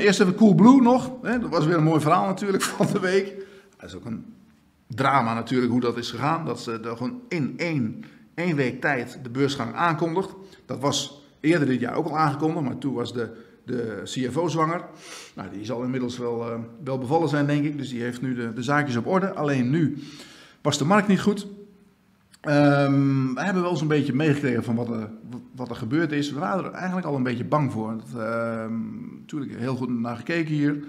eerst even Coolblue nog. Hè? Dat was weer een mooi verhaal natuurlijk van de week. Dat is ook een drama natuurlijk hoe dat is gegaan. Dat ze er gewoon in één, één week tijd de beursgang aankondigt. Dat was eerder dit jaar ook al aangekondigd, maar toen was de, de CFO zwanger. Nou, die zal inmiddels wel, uh, wel bevallen zijn, denk ik. Dus die heeft nu de, de zaakjes op orde. Alleen nu was de markt niet goed. Um, we hebben wel eens een beetje meegekregen van wat er, wat er gebeurd is. We waren er eigenlijk al een beetje bang voor. Dat, uh, natuurlijk heel goed naar gekeken hier.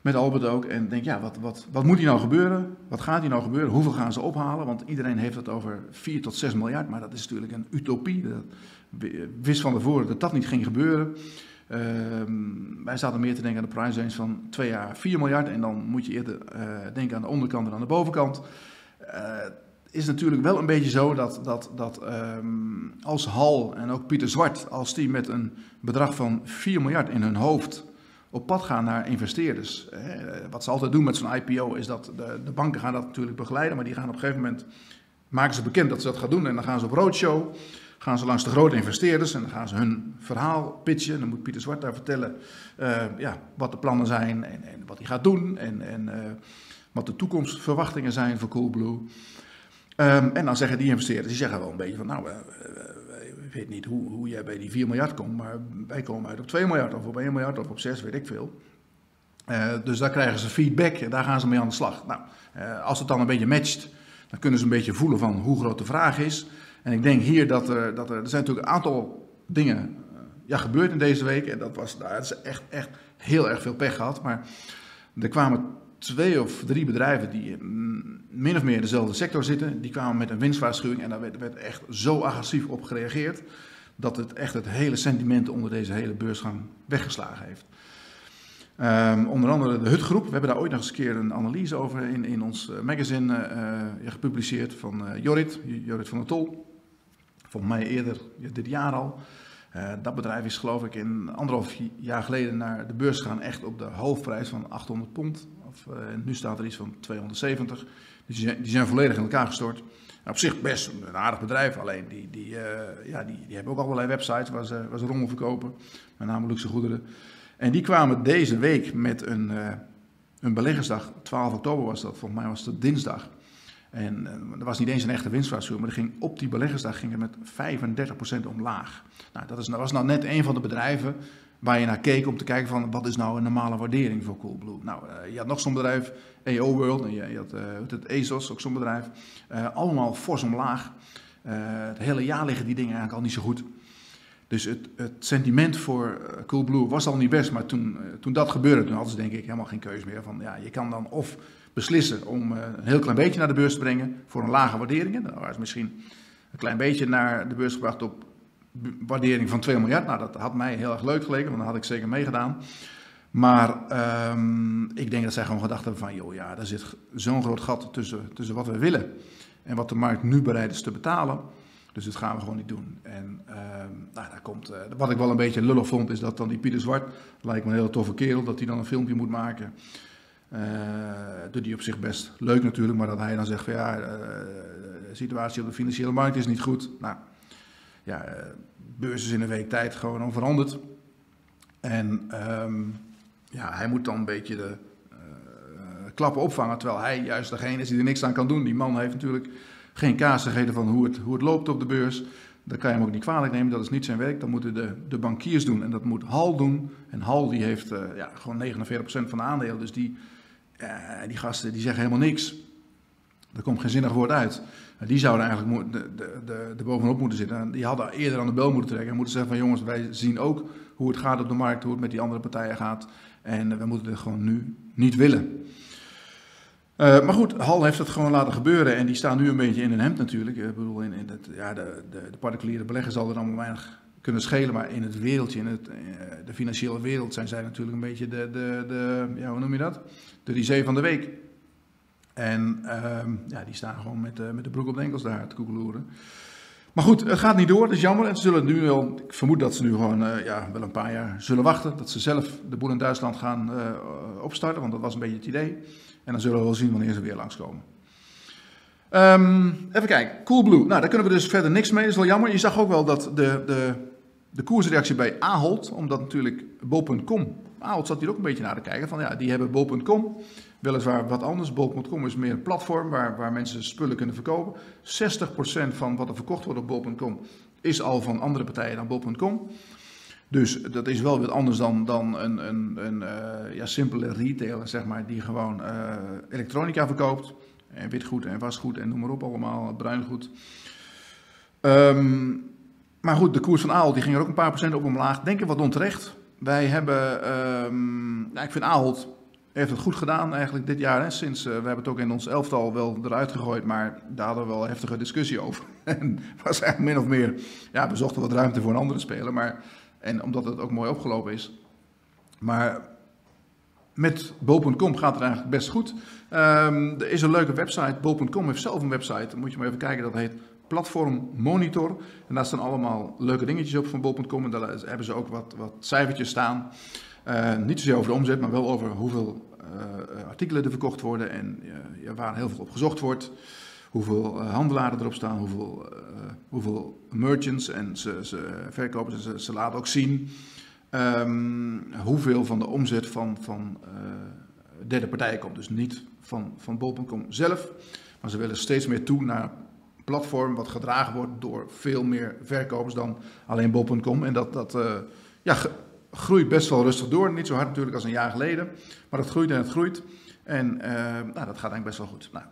Met Albert ook. En denk, ja, wat, wat, wat moet hier nou gebeuren? Wat gaat hier nou gebeuren? Hoeveel gaan ze ophalen? Want iedereen heeft het over 4 tot 6 miljard. Maar dat is natuurlijk een utopie. Dat wist van tevoren dat dat niet ging gebeuren. Uh, wij zaten meer te denken aan de price range van 2 jaar 4 miljard. En dan moet je eerder uh, denken aan de onderkant en aan de bovenkant. Is natuurlijk wel een beetje zo dat, dat, dat um, als Hal en ook Pieter Zwart, als die met een bedrag van 4 miljard in hun hoofd op pad gaan naar investeerders. wat ze altijd doen met zo'n IPO is dat de, de, banken gaan dat natuurlijk begeleiden, maar die gaan op een gegeven moment, maken ze bekend dat ze dat gaan doen en dan gaan ze op roadshow, gaan ze langs de grote investeerders en dan gaan ze hun verhaal pitchen. Dan moet Pieter Zwart daar vertellen uh, ja, wat de plannen zijn en, en wat hij gaat doen en, en uh, wat de toekomstverwachtingen zijn voor Coolblue. Um, en dan zeggen die investeerders, die zeggen wel een beetje van, nou, ik weet niet hoe, hoe jij bij die 4 miljard komt, maar wij komen uit op 2 miljard of op 1 miljard of op 6, weet ik veel. Uh, dus daar krijgen ze feedback en daar gaan ze mee aan de slag. Nou, uh, als het dan een beetje matcht, dan kunnen ze een beetje voelen van hoe groot de vraag is. En ik denk hier dat er, dat er, er zijn natuurlijk een aantal dingen ja, gebeurd in deze week. En dat was, daar is echt, echt heel erg veel pech gehad. Maar er kwamen twee of drie bedrijven die min of meer in dezelfde sector zitten. Die kwamen met een winstwaarschuwing en daar werd, echt zo agressief op gereageerd. Dat het echt het hele sentiment onder deze hele beursgang weggeslagen heeft. Um, onder andere de Hutgroep. We hebben daar ooit nog eens een keer een analyse over in, in ons magazine uh, gepubliceerd van uh, Jorrit, Jorrit van der Tol. Volgens mij eerder dit jaar al. Uh, dat bedrijf is geloof ik in anderhalf jaar geleden naar de beurs gegaan, echt op de hoofdprijs van 800 pond. Of, uh, nu staat er iets van 270. Dus die zijn, die zijn volledig in elkaar gestort. Nou, op zich best een aardig bedrijf, alleen die, die, uh, ja, die, die hebben ook allerlei websites waar ze, waar ze rommel verkopen, met name luxe goederen. En die kwamen deze week met een, een beleggersdag, 12 oktober was dat, volgens mij was het dinsdag. En er was niet eens een echte winstwaarschuwing, maar ging op die beleggersdag ging het met 35% omlaag. Nou, dat, is, dat was nou net een van de bedrijven waar je naar keek om te kijken van wat is nou een normale waardering voor Coolblue. Nou, uh, je had nog zo'n bedrijf, EO World, en je, had uh, het ASOS, ook zo'n bedrijf. Allemaal fors omlaag. het hele jaar liggen die dingen eigenlijk al niet zo goed. Dus het, het sentiment voor Coolblue was al niet best, maar toen, toen dat gebeurde, toen hadden ze denk ik helemaal geen keuze meer. Van, ja, je kan dan of beslissen om een heel klein beetje naar de beurs te brengen voor een lage waardering. Dan was misschien een klein beetje naar de beurs gebracht op waardering van 2 miljard. Nou, dat had mij heel erg leuk geleken, want dan had ik zeker meegedaan. Maar um, ik denk dat zij gewoon gedacht hebben van, joh, ja, er zit zo'n groot gat tussen, tussen wat we willen en wat de markt nu bereid is te betalen. Dus dat gaan we gewoon niet doen. En daar komt, uh, wat ik wel een beetje lullig vond, is dat dan die Pieter Zwart, lijkt me een hele toffe kerel, dat hij dan een filmpje moet maken. Uh, doet op zich best leuk natuurlijk, maar dat hij dan zegt van ja, uh, de situatie op de financiële markt is niet goed. Nou, ja, beurs is in een week tijd gewoon veranderd. En um, ja, hij moet dan een beetje de klappen opvangen, terwijl hij juist degene is die er niks aan kan doen. Die man heeft natuurlijk geen kaas van hoe het, hoe het loopt op de beurs. Dat kan je hem ook niet kwalijk nemen, dat is niet zijn werk. Dat moeten de, de bankiers doen en dat moet Hal doen. En Hal die heeft uh, ja, gewoon 49% van de aandelen, dus die, uh, die gasten die zeggen helemaal niks. Er komt geen zinnig woord uit. Die zouden eigenlijk de, de, de, de bovenop moeten zitten. Die hadden eerder aan de bel moeten trekken en moeten zeggen van jongens, wij zien ook hoe het gaat op de markt, hoe het met die andere partijen gaat. En we moeten het gewoon nu niet willen. Uh, maar goed, Hal heeft het gewoon laten gebeuren en die staan nu een beetje in een hemd natuurlijk. Ik bedoel, in, in het, ja, de, de, de particuliere belegger zal er allemaal weinig kunnen schelen, maar in het wereldje, in het, de financiële wereld zijn zij natuurlijk een beetje de, de, de ja, hoe noem je dat? De risée van de week. En um, ja, die staan gewoon met, uh, met de broek op de enkels daar te koekeloeren. Maar goed, het gaat niet door, dat is jammer. En ze zullen nu wel, ik vermoed dat ze nu gewoon uh, ja, wel een paar jaar zullen wachten. Dat ze zelf de boel in Duitsland gaan uh, opstarten, want dat was een beetje het idee. En dan zullen we wel zien wanneer ze weer langskomen. Um, even kijken, Coolblue. Nou, daar kunnen we dus verder niks mee, dat is wel jammer. Je zag ook wel dat de, de, de koersreactie bij Ahold, omdat natuurlijk bol.com, Ahold zat hier ook een beetje naar te kijken, van ja, die hebben bol.com, weliswaar wat anders. Bol.com is meer een platform waar, waar mensen spullen kunnen verkopen. 60% van wat er verkocht wordt op bol.com is al van andere partijen dan bol.com. Dus dat is wel weer anders dan, dan een, een, een uh, ja, simpele retailer, zeg maar, die gewoon uh, elektronica verkoopt. En witgoed en wasgoed en noem maar op allemaal, bruingoed. Um, maar goed, de koers van Ahold die ging er ook een paar procent op omlaag. Denk ik wat onterecht. Wij hebben, um, ja, ik vind Ahold heeft het goed gedaan eigenlijk dit jaar. Hè. Sinds, uh, we hebben het ook in ons elftal wel eruit gegooid, maar daar hadden we wel heftige discussie over. en was eigenlijk min of meer, ja, we zochten wat ruimte voor een andere speler. Maar, en omdat het ook mooi opgelopen is. Maar met bol.com gaat het eigenlijk best goed. Um, er is een leuke website, bol.com heeft zelf een website. Dan moet je maar even kijken, dat heet Platform Monitor. En daar staan allemaal leuke dingetjes op van bol.com. En daar hebben ze ook wat, wat cijfertjes staan. Uh, niet zozeer over de omzet, maar wel over hoeveel uh, artikelen er verkocht worden en uh, waar heel veel op gezocht wordt. Hoeveel handelaren erop staan, hoeveel, hoeveel merchants en ze, ze verkopers. En ze, laten ook zien um, hoeveel van de omzet van, van derde partijen komt. Dus niet van, van bol.com zelf, maar ze willen steeds meer toe naar platform wat gedragen wordt door veel meer verkopers dan alleen bol.com. En dat, dat ja, groeit best wel rustig door. Niet zo hard natuurlijk als een jaar geleden, maar het groeit en het groeit. En uh, nou, dat gaat eigenlijk best wel goed. Nou,